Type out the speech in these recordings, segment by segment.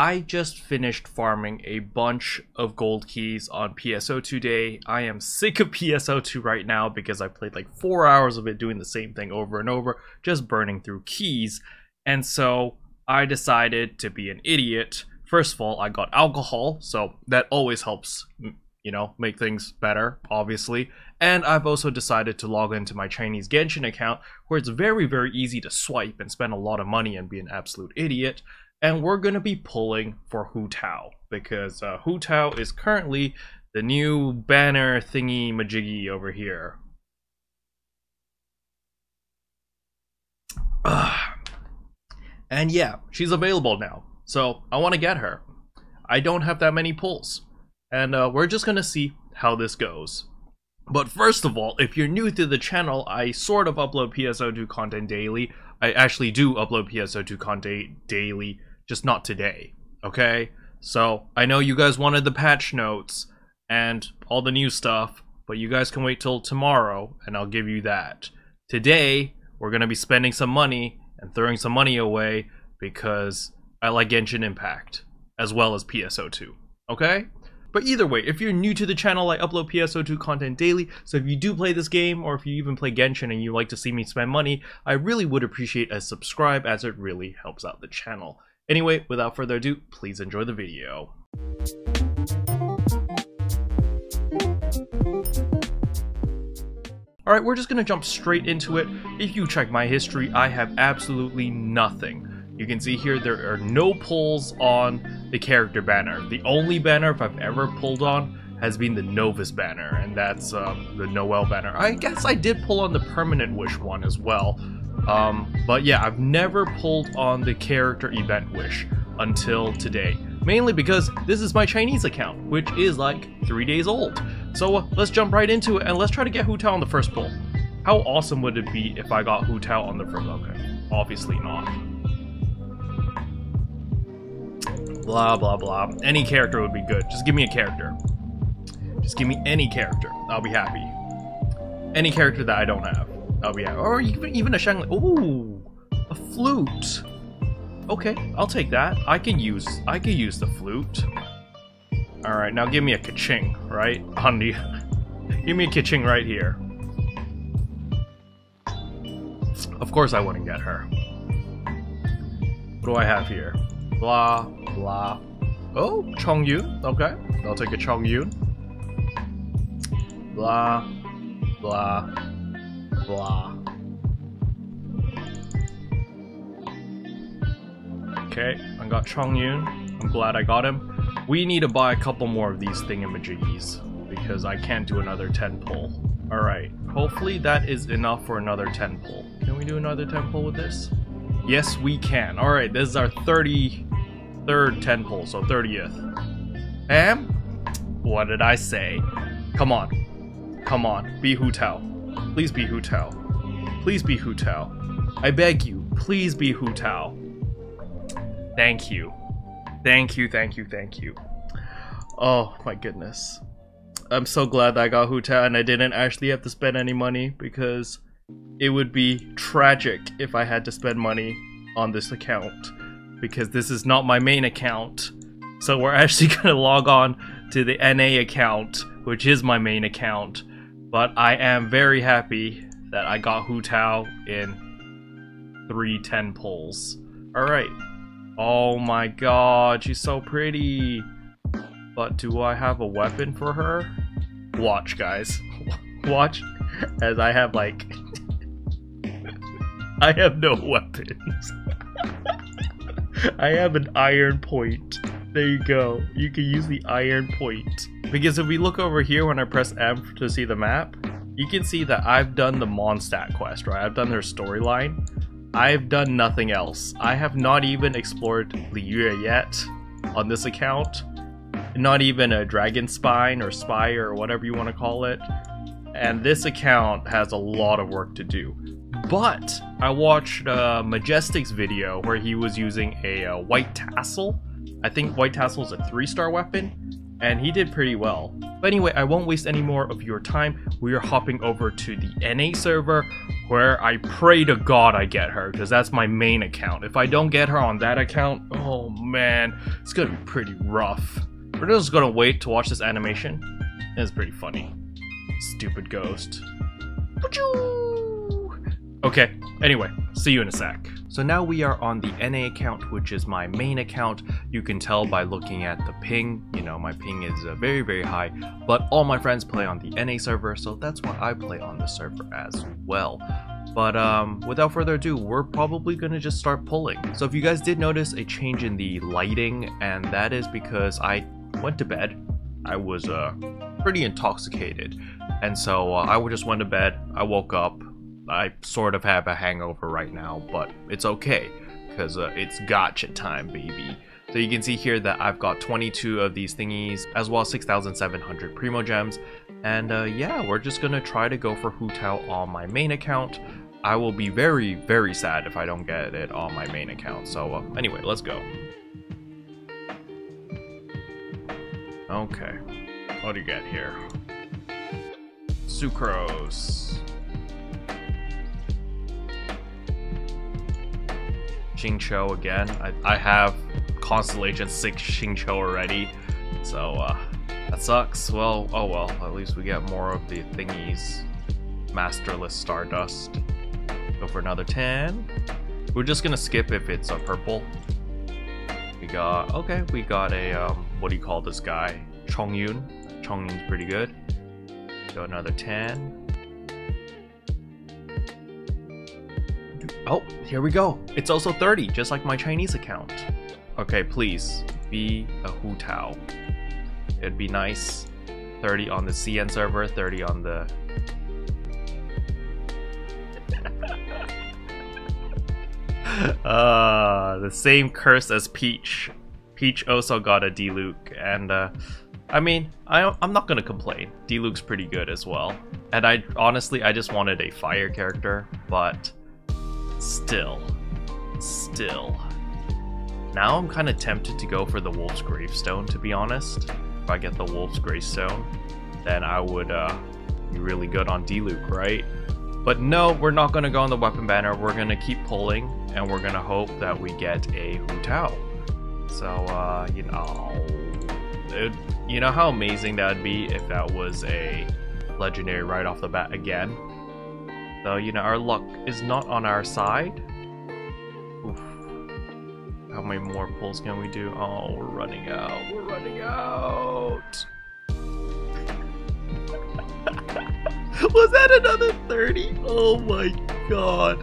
I just finished farming a bunch of gold keys on PSO2 day. I am sick of PSO2 right now because I played like four hours of it doing the same thing over and over, just burning through keys. And so I decided to be an idiot. First of all, I got alcohol, so that always helps, you know, make things better, obviously. And I've also decided to log into my Chinese Genshin account, where it's very, very easy to swipe and spend a lot of money and be an absolute idiot and we're going to be pulling for Hu Tao because uh, Hu Tao is currently the new banner thingy majiggy over here. and yeah, she's available now, so I want to get her. I don't have that many pulls, and uh, we're just gonna see how this goes. But first of all, if you're new to the channel, I sort of upload PSO2 content daily. I actually do upload PSO2 content daily just not today, okay? So, I know you guys wanted the patch notes and all the new stuff, but you guys can wait till tomorrow and I'll give you that. Today, we're going to be spending some money and throwing some money away because I like Genshin Impact as well as PSO2, okay? But either way, if you're new to the channel, I upload PSO2 content daily, so if you do play this game, or if you even play Genshin and you like to see me spend money, I really would appreciate a subscribe as it really helps out the channel. Anyway, without further ado, please enjoy the video. Alright, we're just gonna jump straight into it. If you check my history, I have absolutely nothing. You can see here there are no pulls on the character banner. The only banner I've ever pulled on has been the Novus banner, and that's um, the Noelle banner. I guess I did pull on the Permanent Wish one as well, um, but yeah, I've never pulled on the character event wish until today. Mainly because this is my Chinese account, which is like three days old. So uh, let's jump right into it and let's try to get Hu Tao on the first pull. How awesome would it be if I got Hu Tao on the first? Okay, obviously not. Blah blah blah. Any character would be good. Just give me a character. Just give me any character. I'll be happy. Any character that I don't have. Oh yeah, or even even a Shang. Ooh, a flute. Okay, I'll take that. I can use I can use the flute. All right, now give me a kaching, right, Hundi. give me a kaching right here. Of course, I wouldn't get her. What do I have here? Blah blah. Oh, Chong Yun. Okay, I'll take a Chong Yun. Blah blah blah. Okay, I got Chong Yun. I'm glad I got him. We need to buy a couple more of these thingamajiggies because I can't do another 10 pull. Alright, hopefully that is enough for another 10 pull. Can we do another 10 pull with this? Yes, we can. Alright, this is our 33rd 10 pull, so 30th. Am? What did I say? Come on. Come on. Be Hu Tao. Please be Hu Tao. Please be Hu Tao. I beg you, please be Hu Tao. Thank you. Thank you, thank you, thank you. Oh my goodness. I'm so glad that I got Hu Tao and I didn't actually have to spend any money because it would be tragic if I had to spend money on this account because this is not my main account. So we're actually going to log on to the NA account, which is my main account, but I am very happy that I got Hu Tao in 310 pulls. Alright. Oh my god, she's so pretty. But do I have a weapon for her? Watch, guys. Watch as I have like... I have no weapons. I have an iron point. There you go. You can use the iron point. Because if we look over here when I press M to see the map, you can see that I've done the Mondstadt quest, right? I've done their storyline. I've done nothing else. I have not even explored Liyue yet on this account. Not even a Dragon Spine or Spire or whatever you want to call it. And this account has a lot of work to do. But I watched uh, Majestic's video where he was using a uh, white tassel I think White Tassel is a 3-star weapon, and he did pretty well. But anyway, I won't waste any more of your time. We are hopping over to the NA server, where I pray to God I get her, because that's my main account. If I don't get her on that account, oh man, it's gonna be pretty rough. We're just gonna wait to watch this animation. It's pretty funny. Stupid ghost. Okay, anyway, see you in a sec. So now we are on the NA account, which is my main account. You can tell by looking at the ping, you know, my ping is uh, very, very high, but all my friends play on the NA server, so that's why I play on the server as well. But um, without further ado, we're probably going to just start pulling. So if you guys did notice a change in the lighting, and that is because I went to bed. I was uh, pretty intoxicated, and so uh, I just went to bed. I woke up, I sort of have a hangover right now, but it's okay because uh, it's gacha time, baby. So you can see here that I've got 22 of these thingies, as well as 6,700 Primo Gems. And uh, yeah, we're just gonna try to go for Hu Tao on my main account. I will be very, very sad if I don't get it on my main account. So uh, anyway, let's go. Okay, what do you get here? Sucrose. Xingqiu again. I, I have Constellation 6 Xingqiu already, so uh, that sucks. Well, oh well, at least we get more of the thingies. Masterless Stardust. Go for another 10. We're just gonna skip if it's a purple. We got, okay, we got a, um, what do you call this guy? Chongyun. Chongyun's pretty good. Go another 10. Oh, here we go. It's also 30, just like my Chinese account. Okay, please, be a Hu Tao. It'd be nice. 30 on the CN server, 30 on the... uh, the same curse as Peach. Peach also got a Diluc, and uh, I mean, I, I'm not gonna complain. Diluc's pretty good as well. And I honestly, I just wanted a fire character, but Still. Still. Now I'm kind of tempted to go for the Wolf's Gravestone, to be honest. If I get the Wolf's Gravestone, then I would uh, be really good on Diluc, right? But no, we're not going to go on the weapon banner. We're going to keep pulling, and we're going to hope that we get a Hu Tao. So, uh, you know... It, you know how amazing that would be if that was a legendary right off the bat again? Though, you know, our luck is not on our side. Oof. How many more pulls can we do? Oh, we're running out. We're running out. Was that another 30? Oh my god.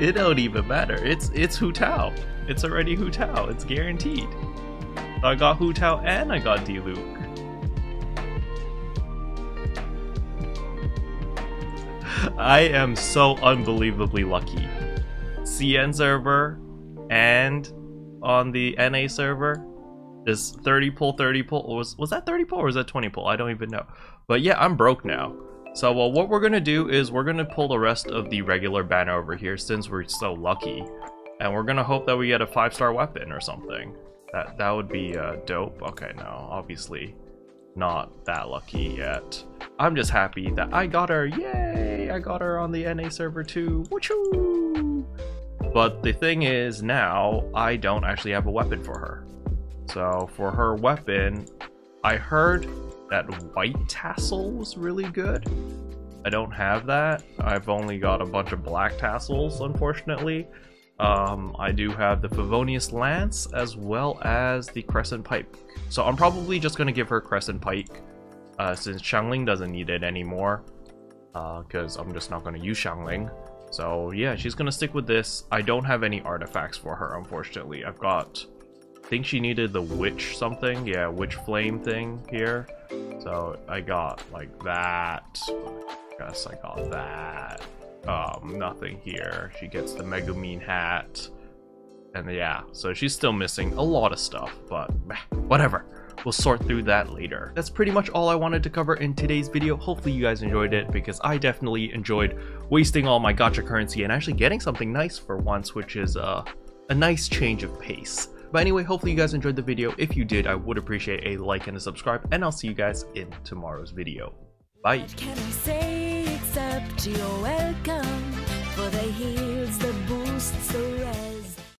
it don't even matter. It's it's Hu Tao. It's already Hu Tao. It's guaranteed. I got Hu Tao and I got Diluc. I am so unbelievably lucky. CN server and on the NA server is 30 pull, 30 pull. Was was that 30 pull or was that 20 pull? I don't even know. But yeah, I'm broke now. So well, what we're gonna do is we're gonna pull the rest of the regular banner over here since we're so lucky, and we're gonna hope that we get a five star weapon or something. That that would be uh, dope. Okay, no, obviously not that lucky yet. I'm just happy that I got her. Yay! I got her on the NA server too. Woochoo! But the thing is now I don't actually have a weapon for her. So for her weapon, I heard that white tassel was really good. I don't have that. I've only got a bunch of black tassels, unfortunately. Um, I do have the Favonius Lance as well as the Crescent Pike. So I'm probably just going to give her Crescent Pike uh, since Xiangling doesn't need it anymore. Because uh, I'm just not going to use Xiangling. So yeah, she's going to stick with this. I don't have any artifacts for her, unfortunately. I've got... I think she needed the Witch something. Yeah, Witch Flame thing here. So I got like that. I guess I got that um, nothing here. She gets the Megumin hat. And yeah, so she's still missing a lot of stuff, but whatever. We'll sort through that later. That's pretty much all I wanted to cover in today's video. Hopefully you guys enjoyed it because I definitely enjoyed wasting all my gacha currency and actually getting something nice for once, which is uh, a nice change of pace. But anyway, hopefully you guys enjoyed the video. If you did, I would appreciate a like and a subscribe, and I'll see you guys in tomorrow's video. Bye.